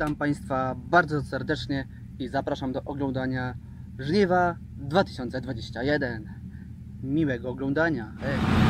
Witam Państwa bardzo serdecznie i zapraszam do oglądania Żniwa 2021. Miłego oglądania. Hej.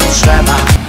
Słońce,